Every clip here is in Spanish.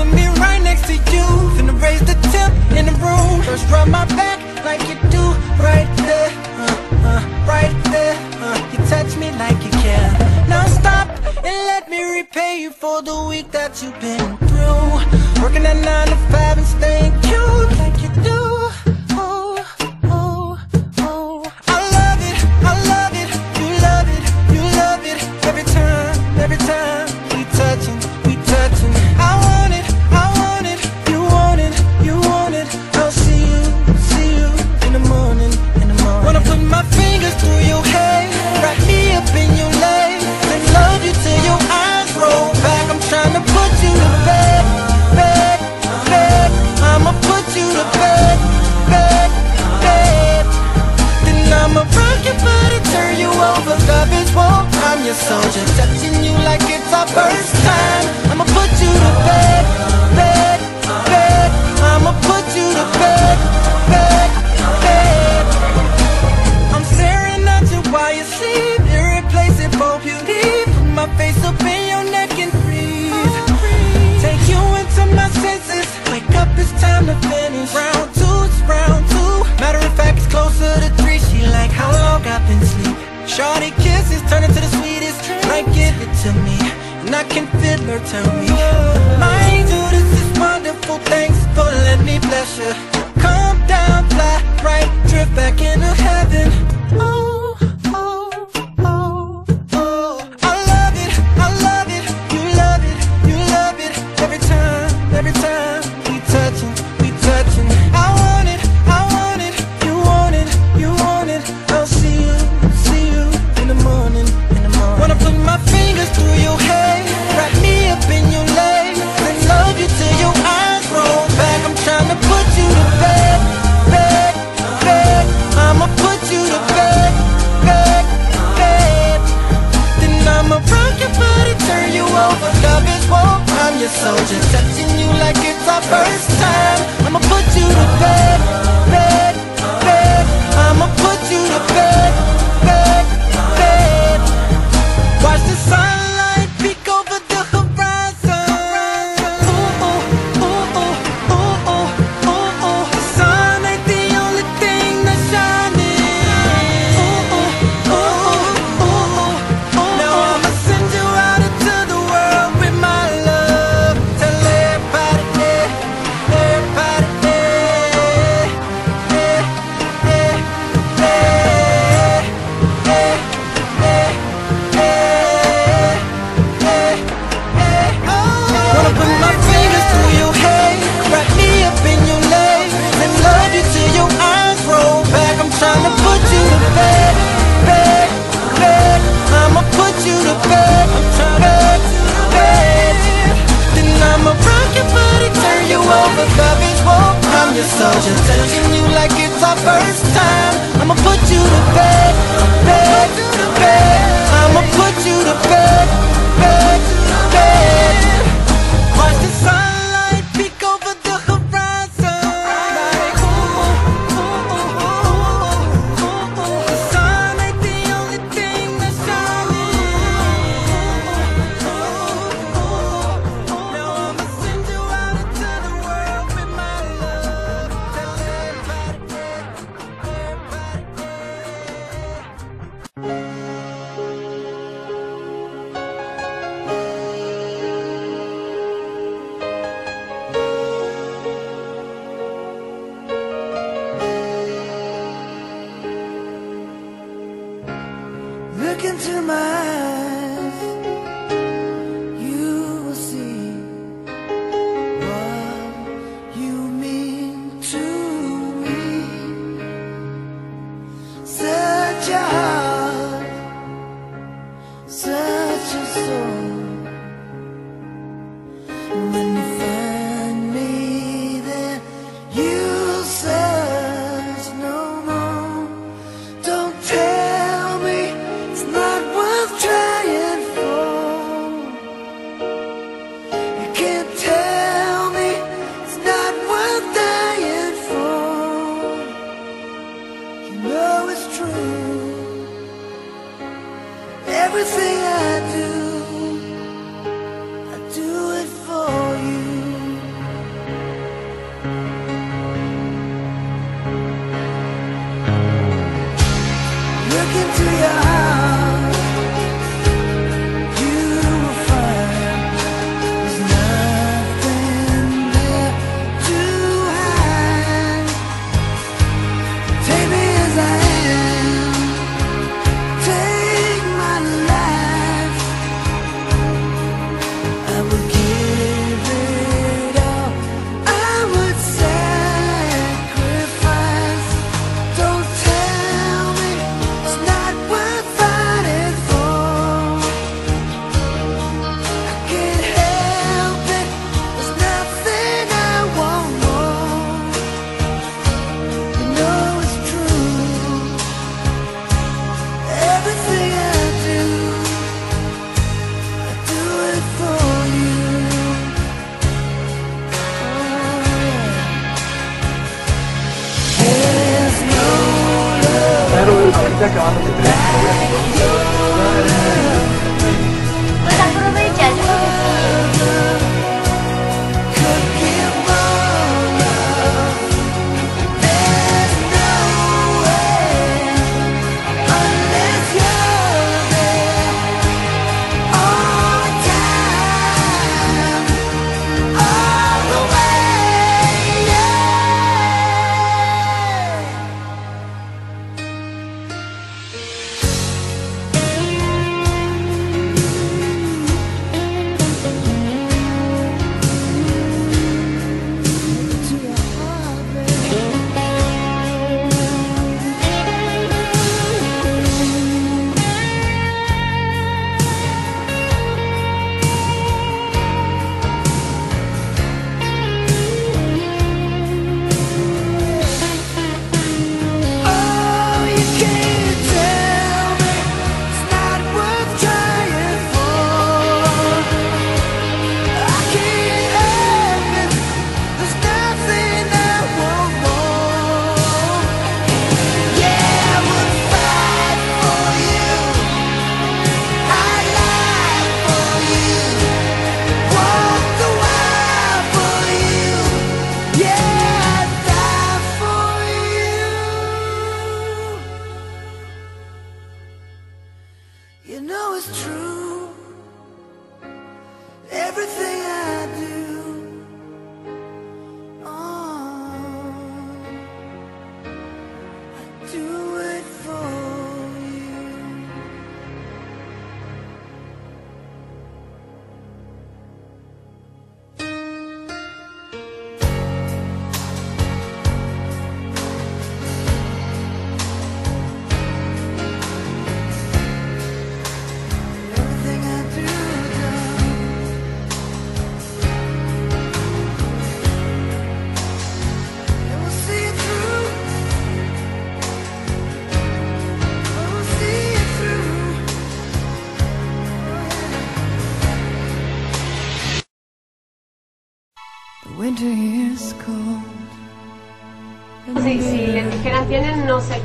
put me right next to you. Finna raise the temp in the room. Just rub my back like you do right there uh, uh, Right there uh. You touch me like you care Now stop and let me repay you For the week that you've been through. Working at 9 to 5 and staying cute like fingers through your hair Wrap me up in your love you till your eyes roll back. I'm trying to put you to bed, bed, bed. I'ma put you to bed, bed, bed. Then I'ma rock turn you over. Love is I'm your soldier Touching you like it's our first time. I'ma Shawty kisses turn into the sweetest dream. Like give it to me, and I can feel her tell me. My angel, this is wonderful. Thanks for letting me bless you. Come down, fly right, drift back in.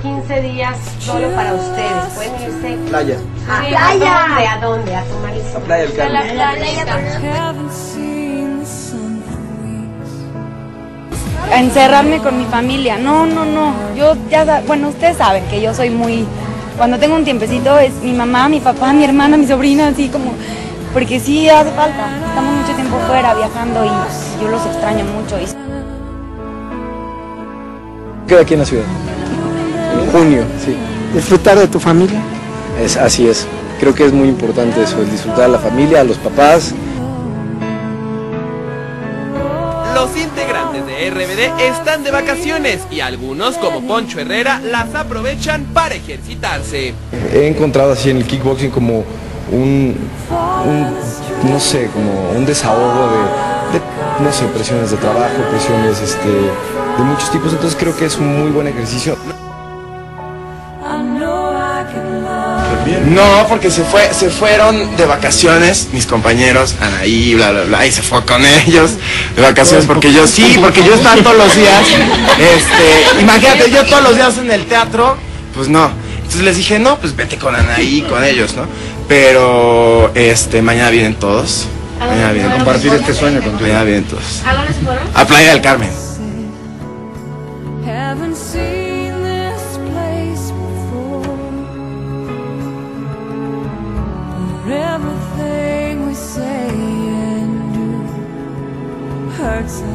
15 días solo para ustedes, pueden irse Playa. a, playa. ¿a dónde? ¿A dónde? A tomar el sol. Playa del Carmen. La playa a encerrarme con mi familia. No, no, no. Yo ya, bueno, ustedes saben que yo soy muy, cuando tengo un tiempecito es mi mamá, mi papá, mi hermana, mi sobrina, así como, porque sí hace falta. Estamos mucho tiempo fuera viajando y yo los extraño mucho. Y Quedo aquí en la ciudad. En junio, sí. disfrutar de tu familia. Es, así es. Creo que es muy importante eso, el disfrutar a la familia, a los papás. Los integrantes de RBD están de vacaciones y algunos, como Poncho Herrera, las aprovechan para ejercitarse. He encontrado así en el kickboxing como un, un, no sé, como un desahogo de, de, no sé, presiones de trabajo, presiones este, de muchos tipos. Entonces creo que es un muy buen ejercicio. No, porque se fue, se fueron de vacaciones mis compañeros, Anaí, bla bla bla, y se fue con ellos de vacaciones porque yo sí, porque yo estaba todos los días, este, imagínate, yo todos los días en el teatro, pues no. Entonces les dije, no, pues vete con Anaí, con ellos, ¿no? Pero este, mañana vienen todos. Mañana vienen Compartir este sueño contigo. Mañana vienen todos. ¿A dónde se fueron? A Playa del Carmen. Do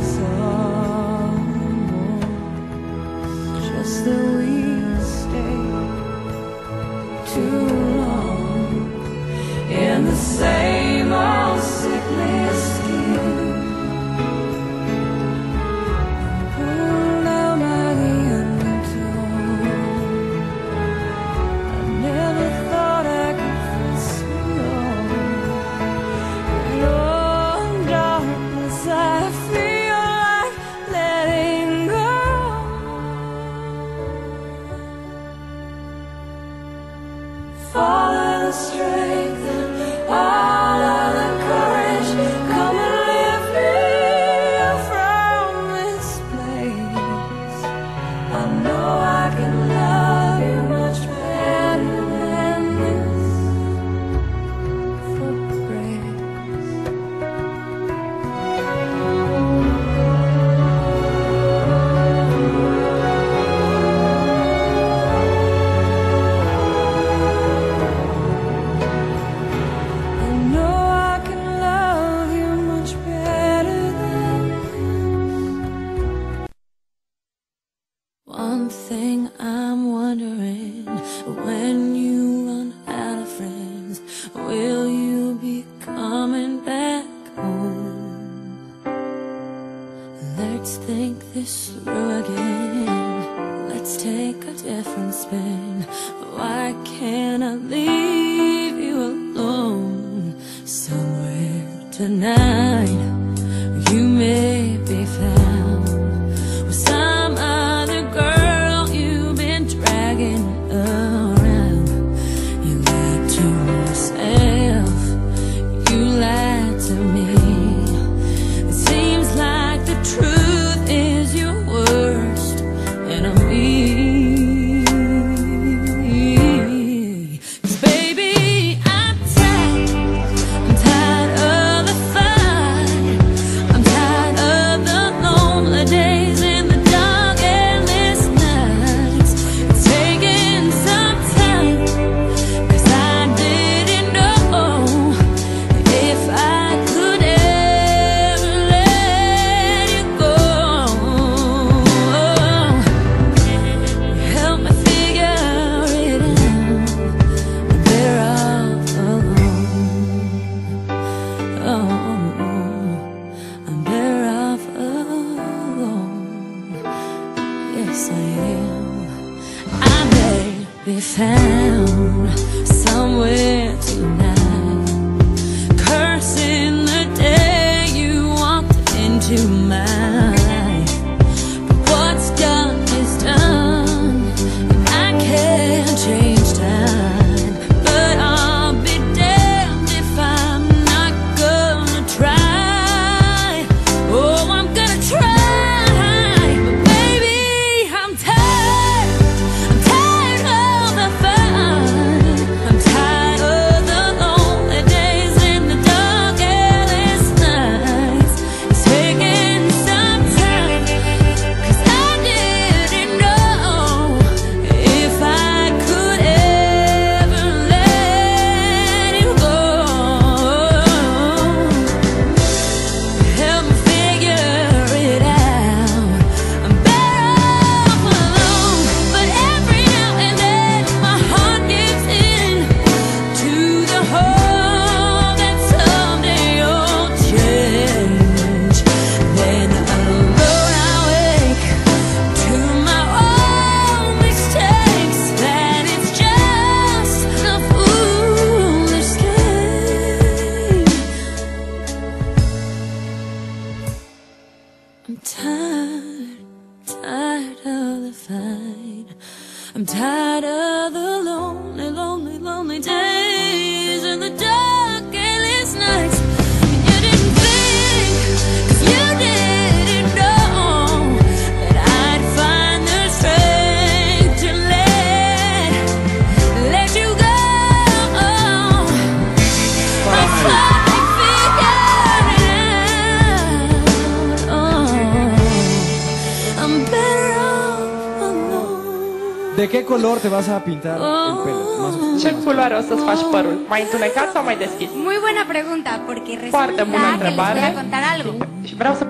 te vas a pintar el pelo? Más Ce culoare o să-ți faci părul? Mai întunecat sau mai deschis? Muy buena pregunta, porque resulta Foarte bună que les voy a contar algo. Și vreau să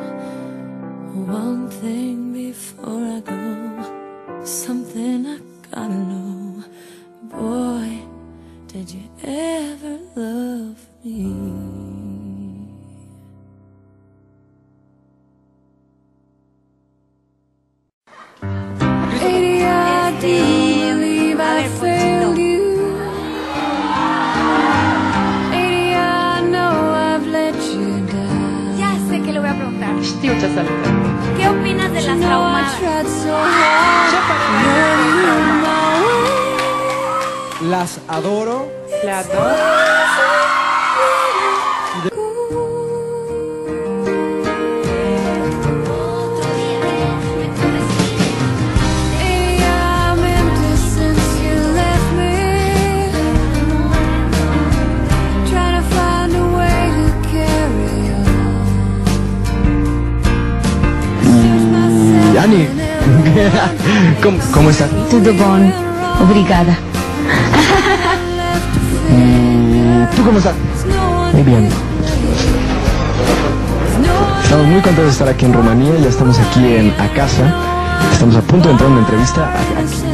Las adoro. Las mm, dos. ¿cómo, cómo estás? Tudo bom, obrigada. Cómo estás? Muy bien. Estamos muy contentos de estar aquí en Rumanía, ya estamos aquí en Acasa. Estamos a punto de entrar en una entrevista. Aquí.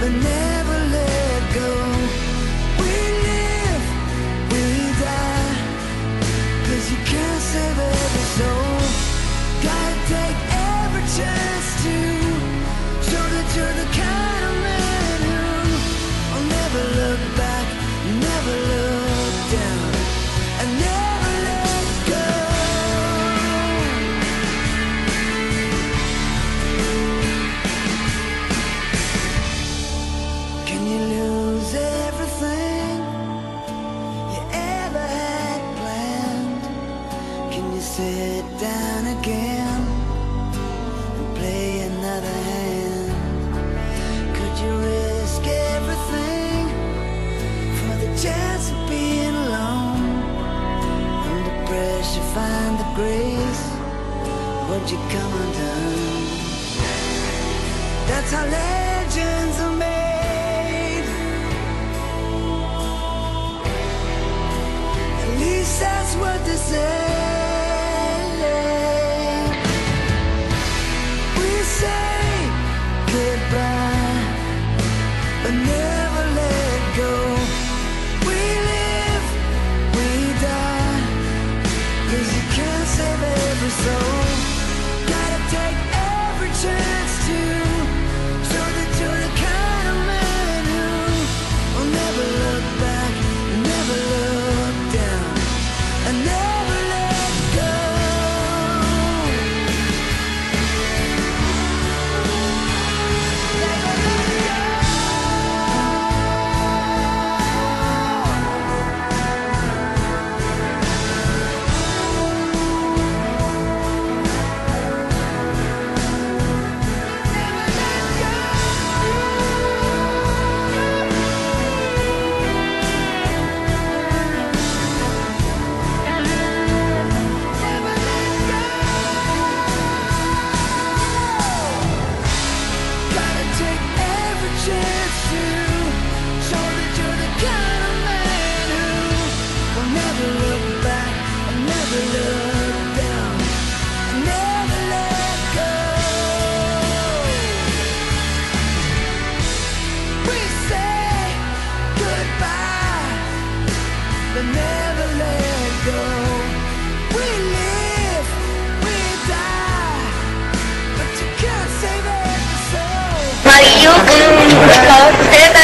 the next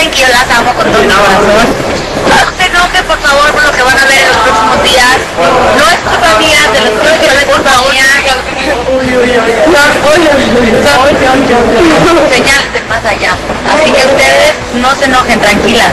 saben que yo las amo con todo mi corazón. No se enojen, por favor, por lo que van a ver en los próximos días. No es culpa mía, se los quiero que no es culpa mía. Son señales de más allá. Así que ustedes no se enojen, tranquilas.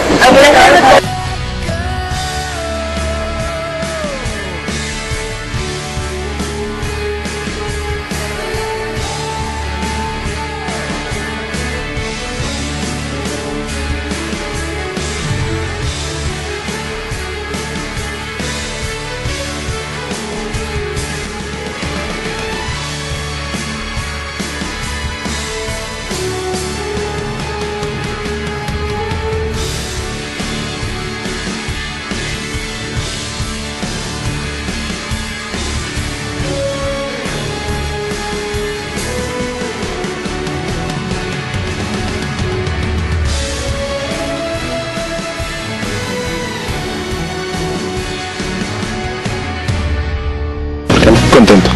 Contento.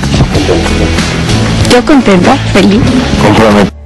Yo contenta, feliz. Comprometido.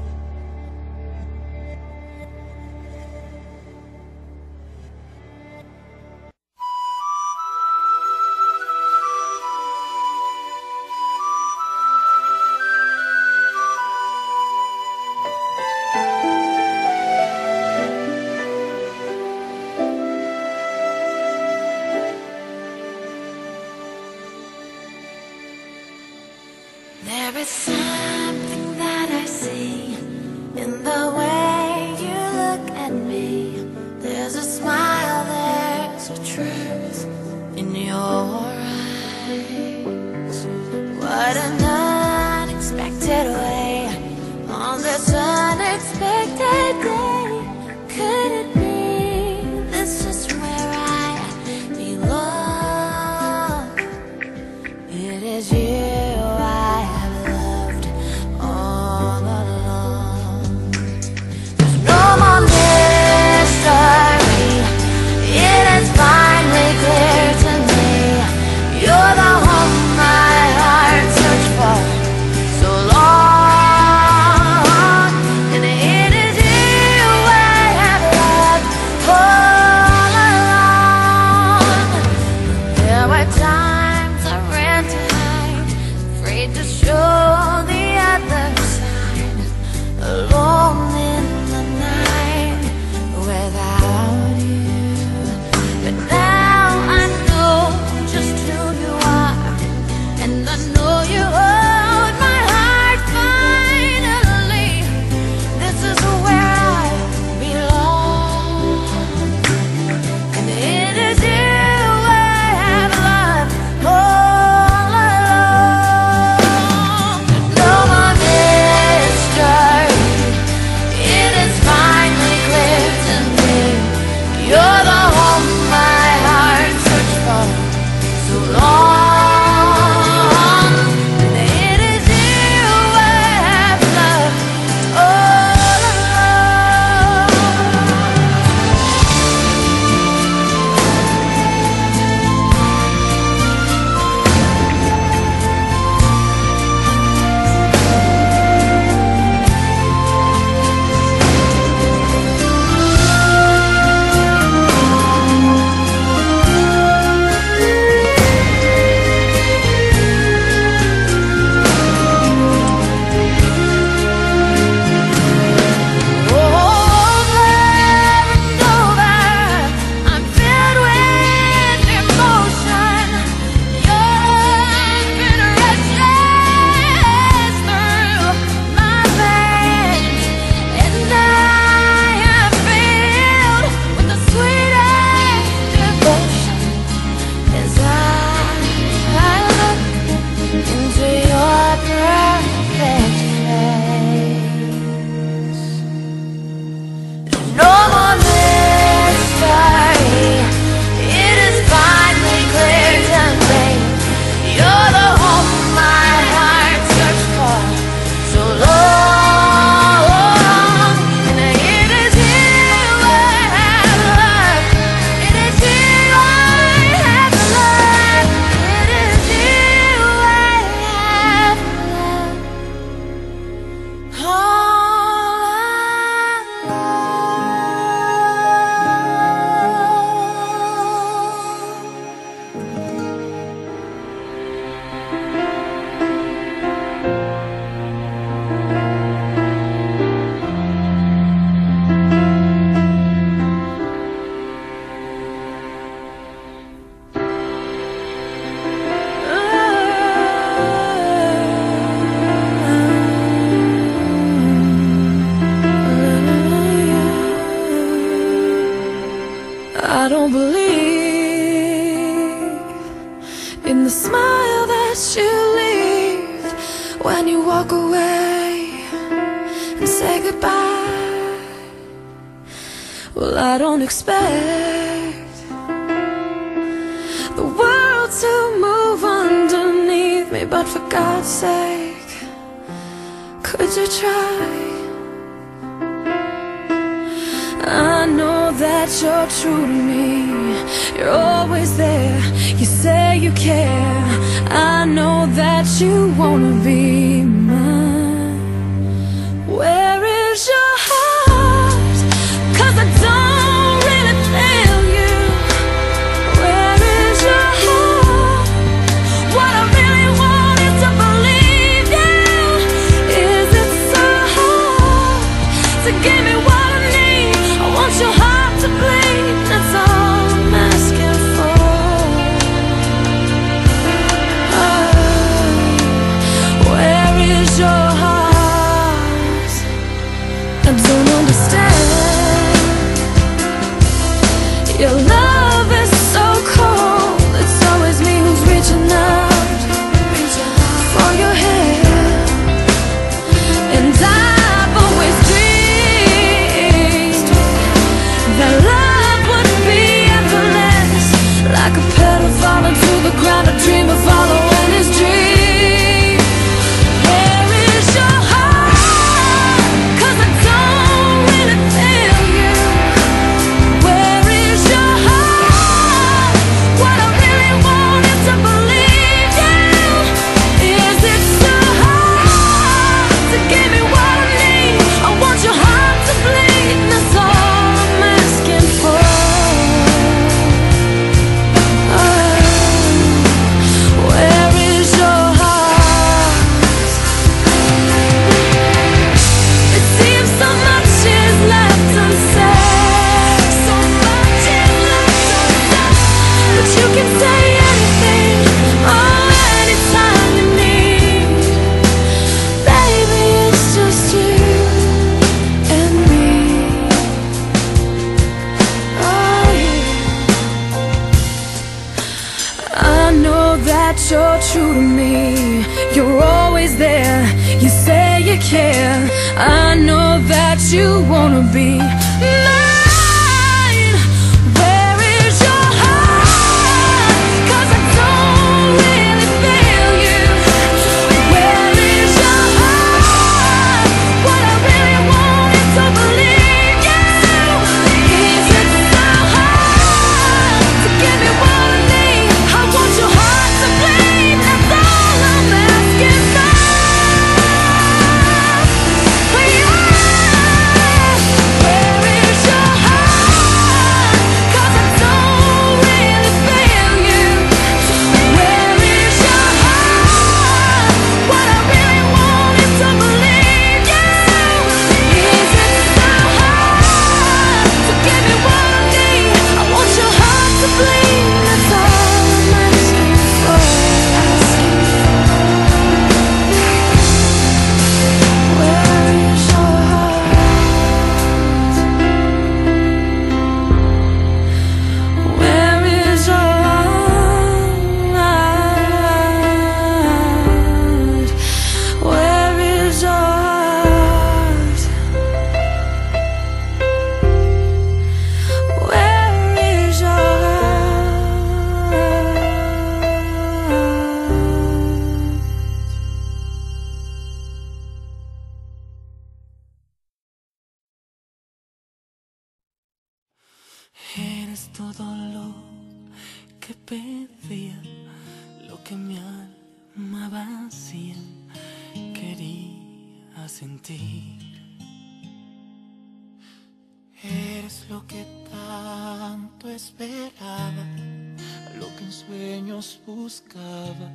buscaba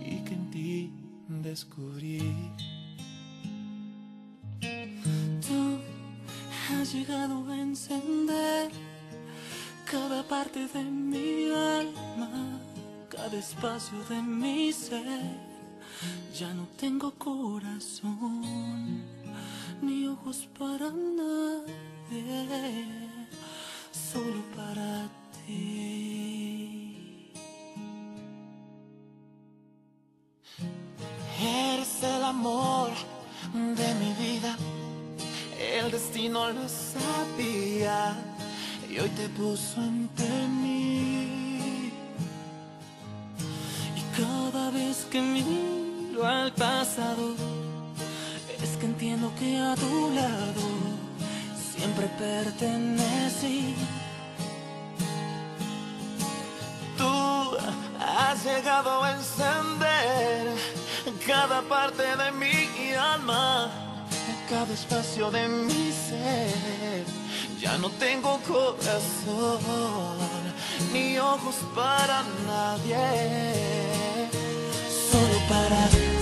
y que en ti descubrí. Tú has llegado a encender cada parte de mi alma, cada espacio de mi ser. Ya no tengo corazón ni ojos para nadie, solo para ti. Eres el amor de mi vida, el destino lo sabía y hoy te puso ante mí. Y cada vez que miro al pasado, es que entiendo que a tu lado siempre pertenecí. Tú has llegado a encender cada parte de mi alma, cada espacio de mi ser. Ya no tengo corazón ni ojos para nadie, solo para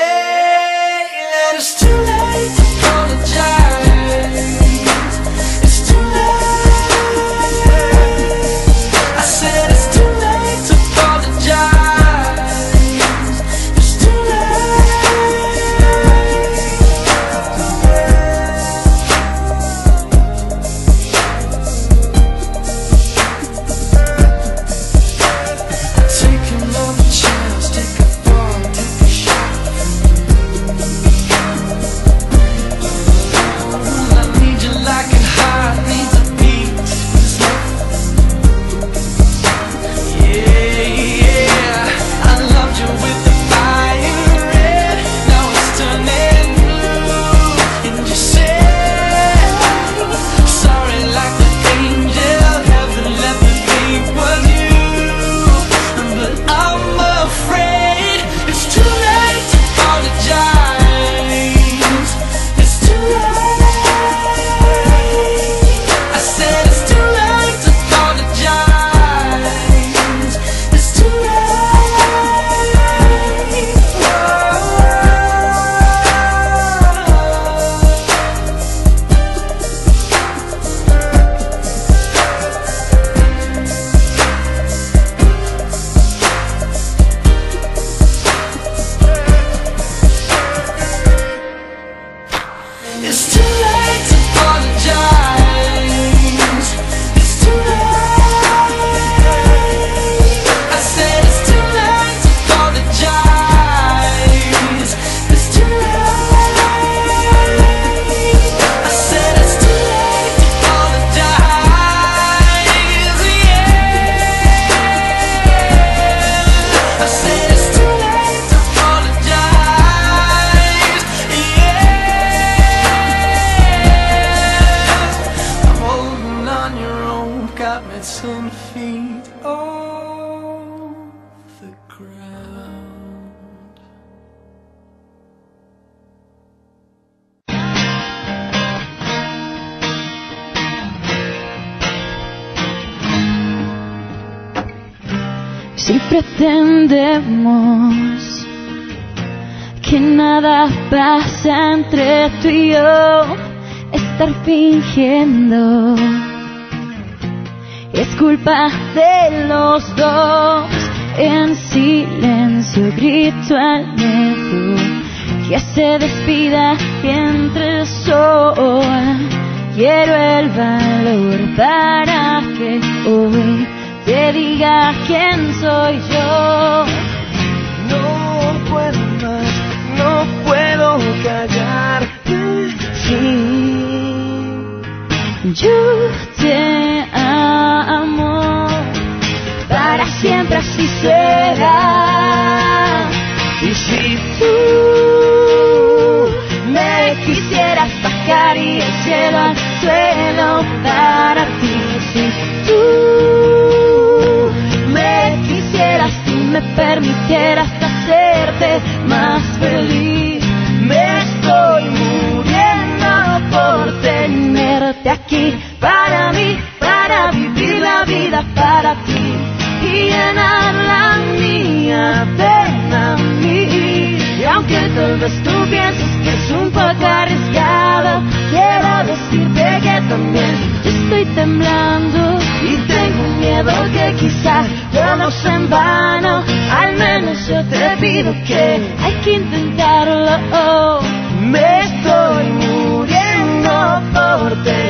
Tal vez tú piensas que es un poco arriesgado. Quiero decirte que también estoy temblando y tengo miedo que quizás todo sea en vano. Al menos yo te pido que hay que intentarlo. Me estoy muriendo por tenerte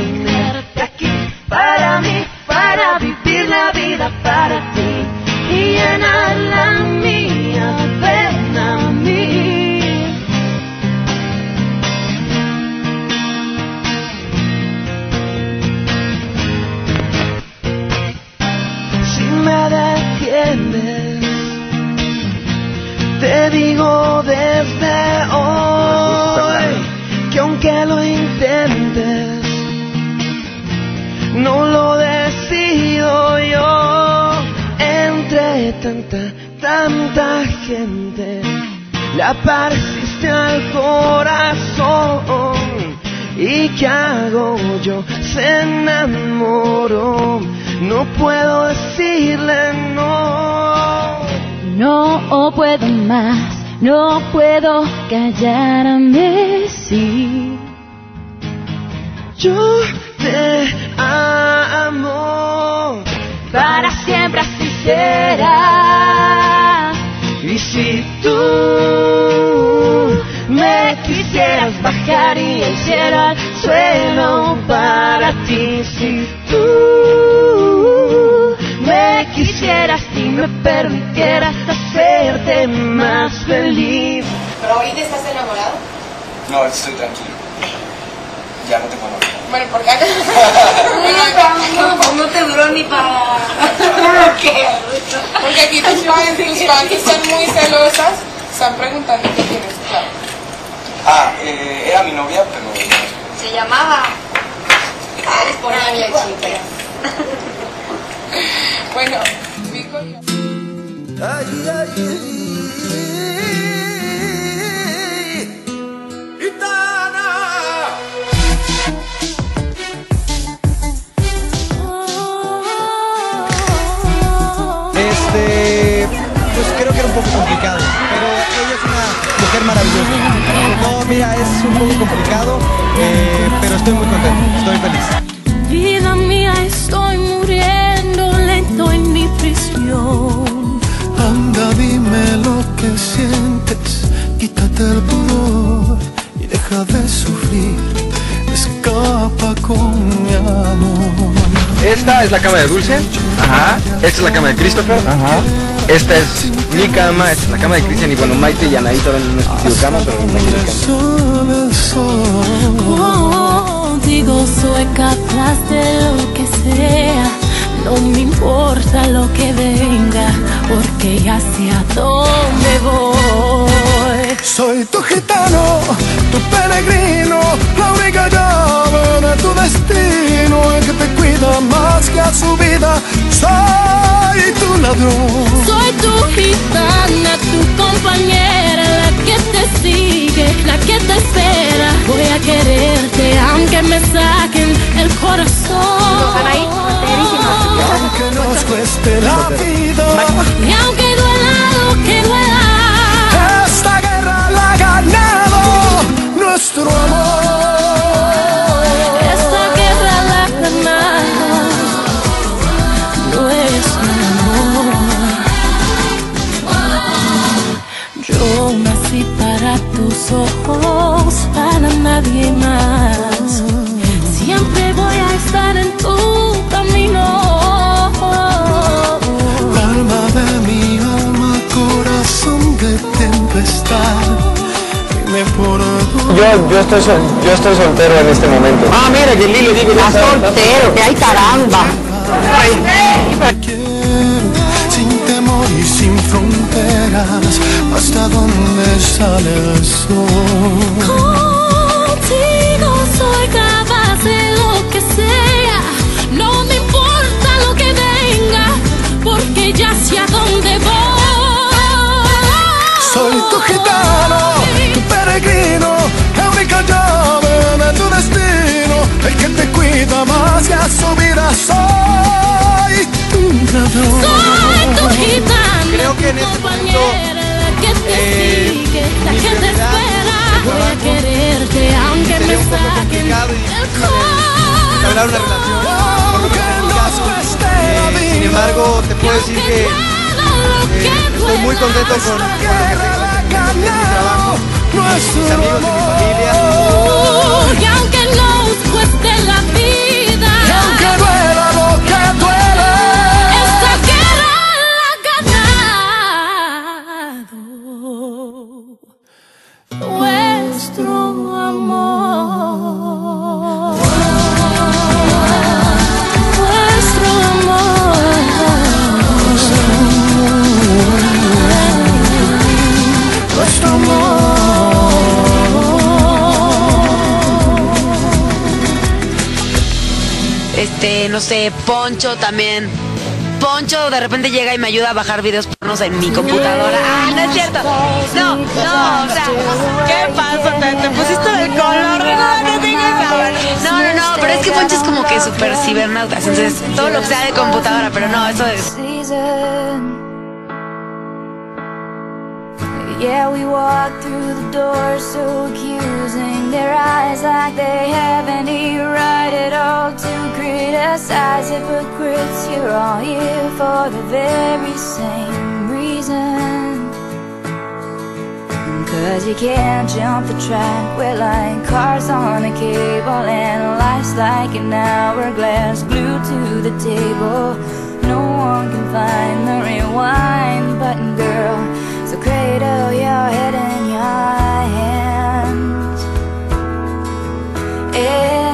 Le apareciste al corazón. ¿Y qué hago yo? Se enamoró. No puedo decirle no. No puedo más, no puedo callarme, sí. Yo te amo. Para siempre así será. Si tú me quisieras bajar y el cielo al suelo para ti, si tú me quisieras y me permitieras hacerte más feliz. ¿Pero ahorita estás enamorado? No, estoy tranquilo. Ya no tengo novia. Bueno, ¿por qué? no, no te duró ni para... ¿Qué? Porque aquí tus fans, tus fans están muy celosas. Están preguntando qué tienes, claro. Ah, eh, era mi novia, pero. Se llamaba... Eres por ahí, chica. Bueno, Vico... es un poco complicado, eh, pero estoy muy contento, estoy feliz. Vida mía, estoy muriendo lento en mi prisión. Anda, dime lo que sientes, quítate el pudor y deja de sufrir. Escapa con mi amor. Esta es la cama de Dulce. Ajá. Esta es la cama de Christopher. Ajá. Esta es mi cama, esta es la cama de Cristian y bueno, Maite y Anaí todavía no hemos escogido cama, pero sol. Contigo soy capaz de lo que sea. No me importa lo que venga, porque ya sé a dónde voy. Soy tu gitano, tu peregrino, la única llave de tu destino, el que te cuida más que a su vida. Soy tu ladrón. Soy tu gitana, tu compañera, la que te sigue, la que te espera. Voy a quererte aunque me saquen el corazón. Aunque nos cueste la vida. Y aunque ojos, para nadie más. Siempre voy a estar en tu camino. Alma de mi alma, corazón de tempestad. Dime por. Yo, yo, estoy sol- yo estoy soltero en este momento. Ah, mira, que Lili digo Está soltero, que hay caramba. quiero, hasta donde sale el sol. Contigo soy capaz de lo que sea. No me importa lo que venga, porque ya sé a dónde voy. Soy tu gitano, tu peregrino, la única llave de tu destino, el que te cuida más que a su vida. Soy tu. Soy tu gitana, Creo que en este la gente espera. Voy a quererte aunque me saquen el corazón. Eh, sin embargo, te puedo decir eh, que estoy muy contento con, con lo que tengo, trabajo, mis amigos y mi familia. Aunque nos cueste la vida, sé, Poncho también. Poncho de repente llega y me ayuda a bajar videos pornos en mi computadora. Ah, no es cierto. No, no, o sea, ¿qué pasa? ¿Te, te pusiste del color tengas ahora? No, no, no, pero es que Poncho es como que súper cibernautas. Entonces, todo lo que sea de computadora, pero no, eso es. Yeah, we walk through the door so accusing their eyes like they have any right at all to criticize hypocrites. You're all here for the very same reason. Cause you can't jump the track, we're like cars on a cable, and life's like an hourglass glued to the table. No one can find the rewind button, girl. Cradle your head in your hands. And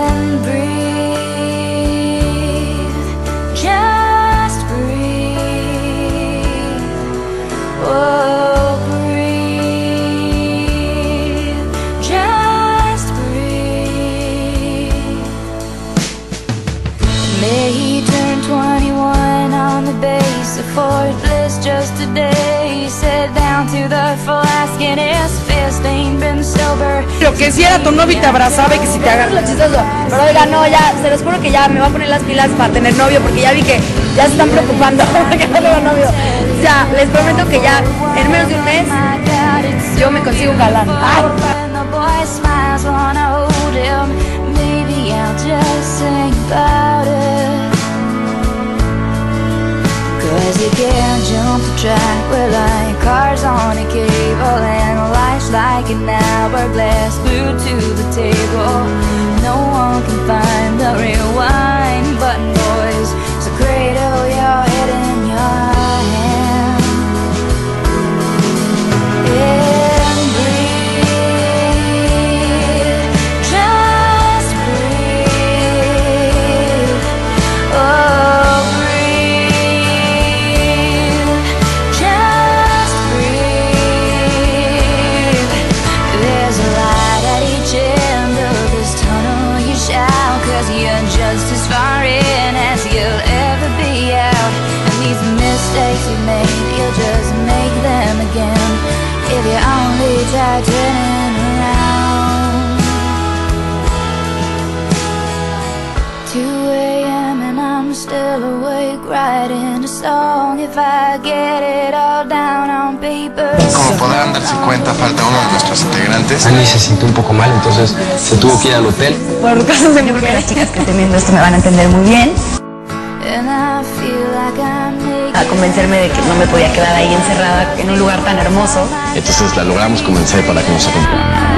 que si era tu novio y te abrazaba y que si te agarra lo chistoso. Pero oiga, no, ya, se los juro que ya me voy a poner las pilas para tener novio porque ya vi que ya se están preocupando porque no tengo novio. O sea, les prometo que ya en menos de un mes yo me consigo un galán. Ay. I'll just sing Cause you can't jump the track, we're like cars on a cable, and life's like an hourglass glued to the table. No one can find the rewind button, Como podrán darse cuenta, falta uno de nuestros integrantes. Annie se sintió un poco mal, entonces se tuvo que ir al hotel. Por casos de mujeres. Las chicas que estén viendo esto me van a entender muy bien. And I feel like I'm naked. A convencerme de que no me podía quedar ahí encerrada en un lugar tan hermoso. Entonces la logramos convencer para que nos acompañara.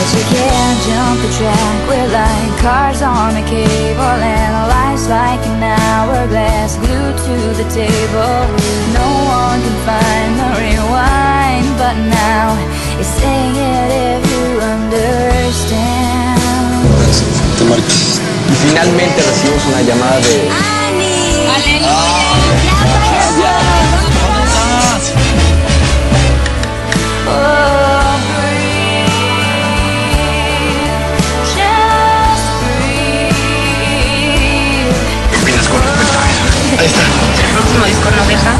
But you can't jump the track, we're like cars on a cable, and life's like an hourglass glued to the table. No one can find the rewind button now. You sing it if you understand. Te marques. Y finalmente recibimos una llamada de... Oh, no deja.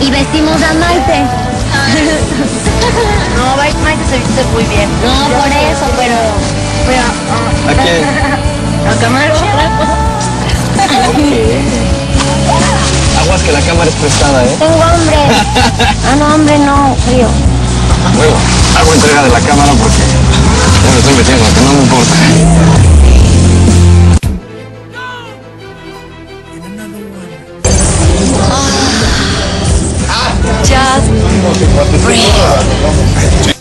Y vestimos a Maite. No, Maite se viste muy bien. No, por eso, pero. Pero, ¿A quién? a Camaro. Ok. Aguas que la cámara es prestada, ¿eh? Tengo hambre. Ah, no, hambre no, frío. Bueno, hago entrega de la cámara porque ya me estoy metiendo, que no me importa. ってそういう。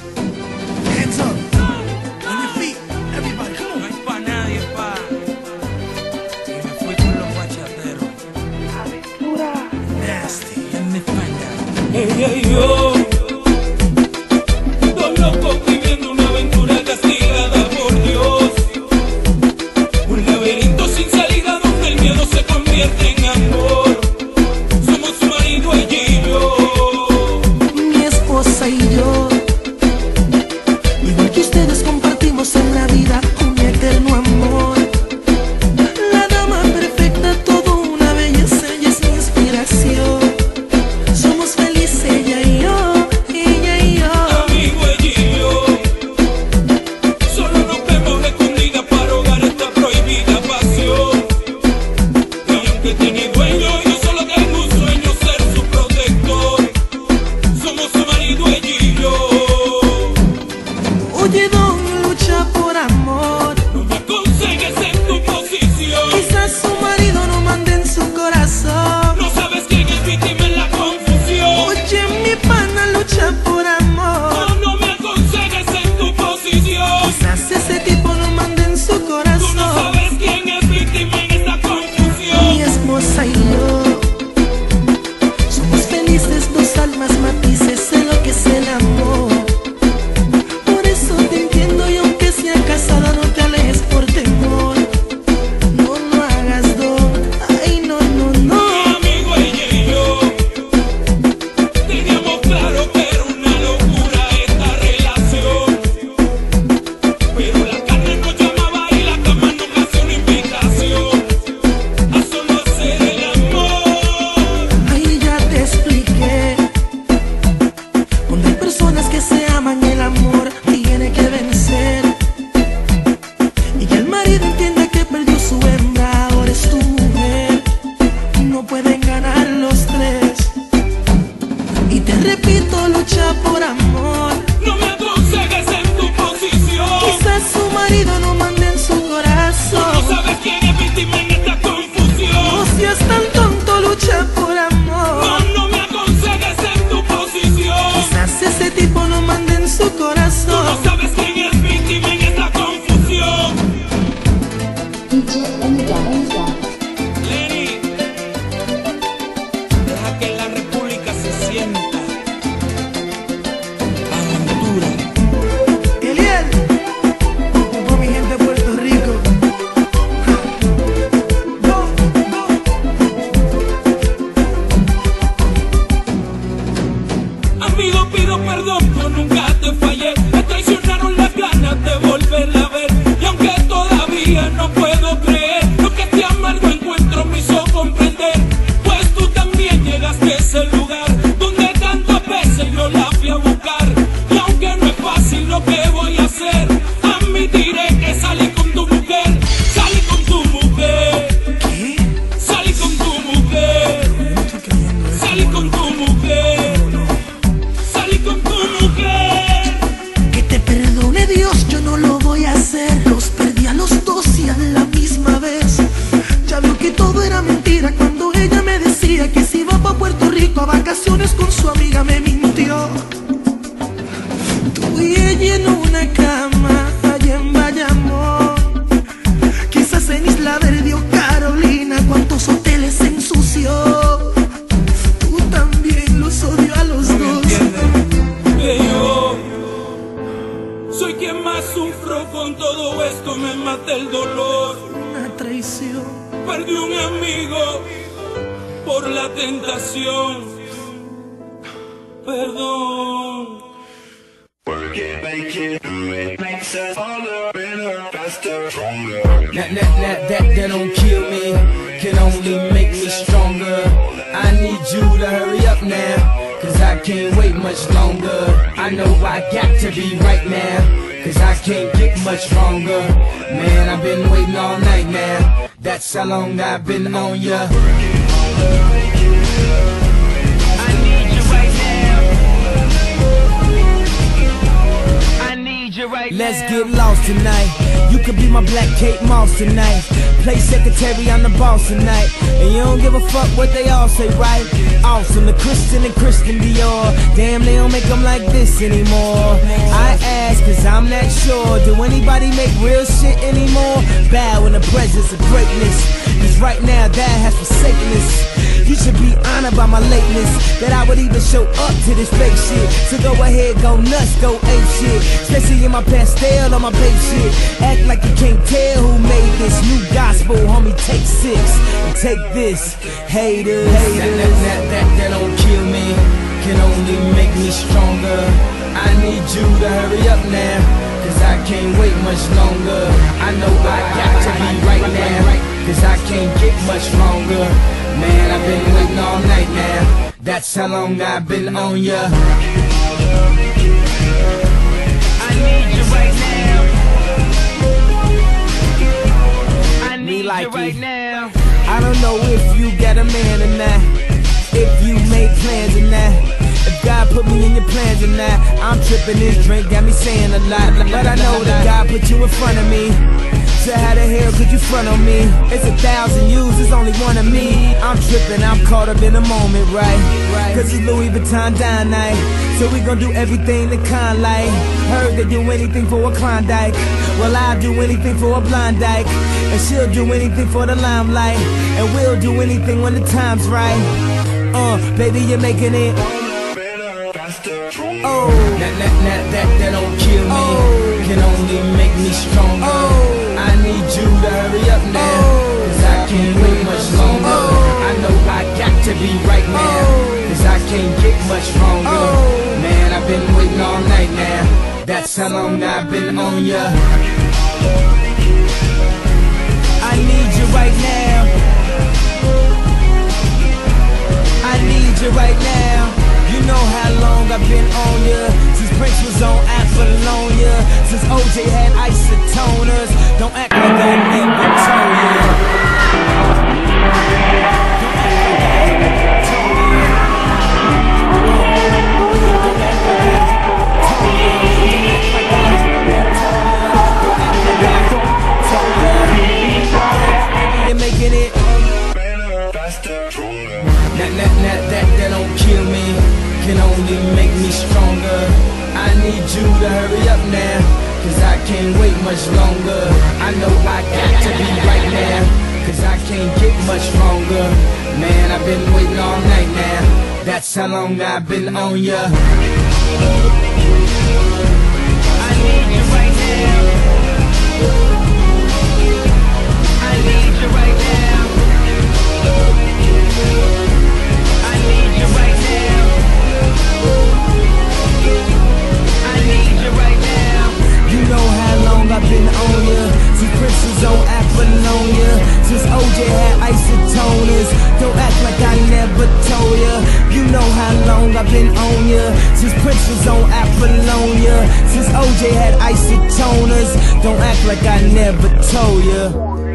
Real shit anymore? Bow in the presence of greatness. Cause right now, that has forsaken us. You should be honored by my lateness That I would even show up to this fake shit So go ahead, go nuts, go ape shit Especially in my pastel on my babe shit Act like you can't tell who made this New gospel, homie, take six And take this, haters, haters. That, that, that, that, that don't kill me Can only make me stronger I need you to hurry up now Cause I can't wait much longer. I know I got to be right now. Cause I can't get much longer. Man, I've been waiting all night now. That's how long I've been on ya. I need you right now. I need you right now. I don't know if you got a man or not I'm tripping, this drink got me saying a lot. But I know that God put you in front of me. So how the hell could you front on me? It's a thousand yous, it's only one of me. I'm tripping, I'm caught up in the moment, right? Cause it's Louis Vuitton dine night. So we gon' do everything the kind like. Heard they do anything for a Klondike. Well I'll do anything for a blind dyke. And she'll do anything for the limelight. And we'll do anything when the time's right. Uh, baby you're making it. Oh, that, that, that, that, that don't kill me. Oh. Can only make me stronger. Oh. I need you to hurry up now oh. Cause I can't wait much longer. I know I got to be right now Cause I can't get much longer Man, I've been waiting all night now. That's how long I've been on ya. I need you right now. I need you right now You know how long I've been on ya. Since Prince was on Apollonia. Since OJ had isotoners. Don't act like I never told ya You're making it. That, that, that, that, that don't kill me Can only make me stronger. I need you to hurry up now Cause I can't wait much longer. I know I got to be right now Cause I can't get much longer Man, I've been waiting all night now. That's how long I've been on ya. I need you right now. I need you right now I've been on ya. Since Prince was on Apollonia Since OJ had isotoners Don't act like I never told ya. You know how long I've been on ya. Since Prince was on Apollonia Since OJ had isotoners Don't act like I never told ya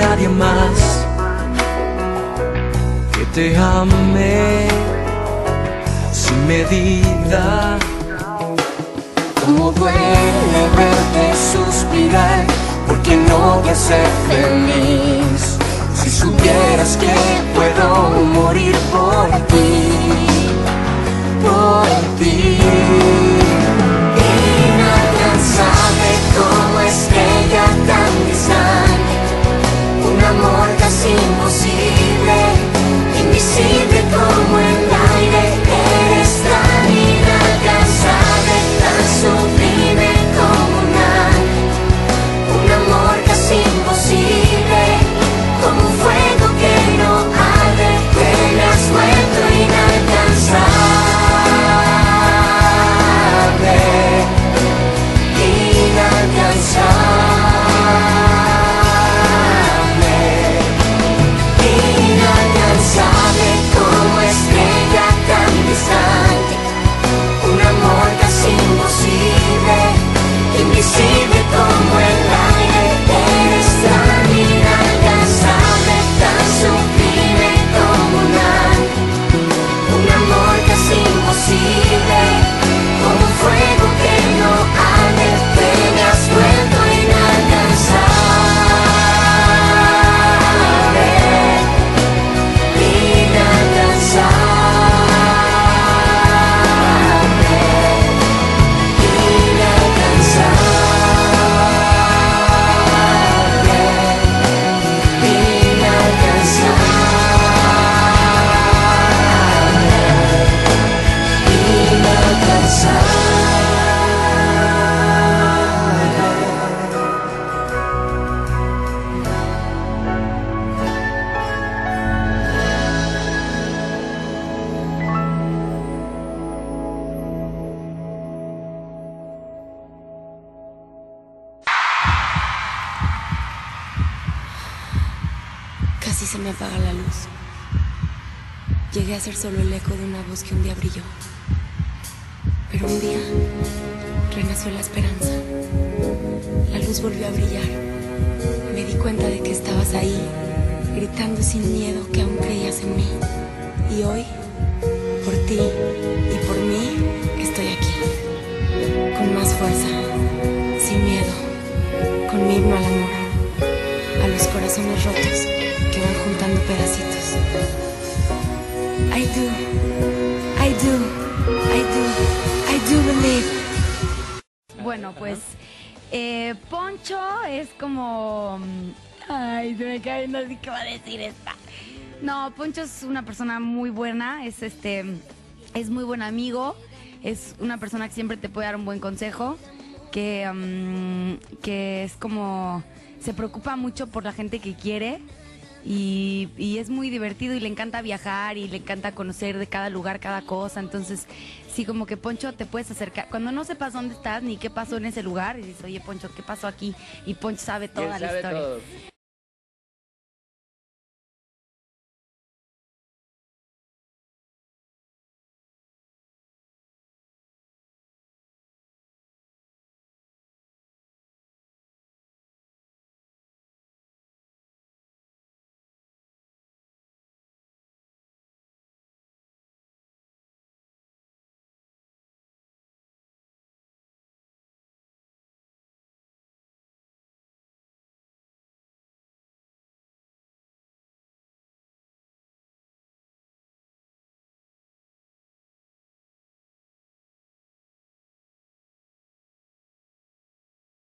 nadie más que te ame sin medida. Como duele verte suspirar, porque no voy a ser feliz. Si supieras que puedo morir por ti, por ti. La luz. Llegué a ser solo el eco de una voz que un día brilló. Pero un día renació la esperanza. La luz volvió a brillar. Me di cuenta de que estabas ahí, gritando sin miedo que aún creías en mí. Y hoy, por ti y por mí, estoy aquí. Con más fuerza, sin miedo, con mi himno al amor, a los corazones rotos juntando pedacitos. I do, I do, I do, I do believe. Bueno, pues eh, Poncho es como... mm, Ay, se me cae, no sé qué va a decir esta. No, Poncho es una persona muy buena, es este, es muy buen amigo, es una persona que siempre te puede dar un buen consejo, que, mm, que es como, se preocupa mucho por la gente que quiere y, y es muy divertido y le encanta viajar y le encanta conocer de cada lugar cada cosa, entonces sí como que Poncho te puedes acercar, cuando no sepas dónde estás ni qué pasó en ese lugar, y dices, oye Poncho, ¿qué pasó aquí? Y Poncho sabe toda Él la sabe historia. todo.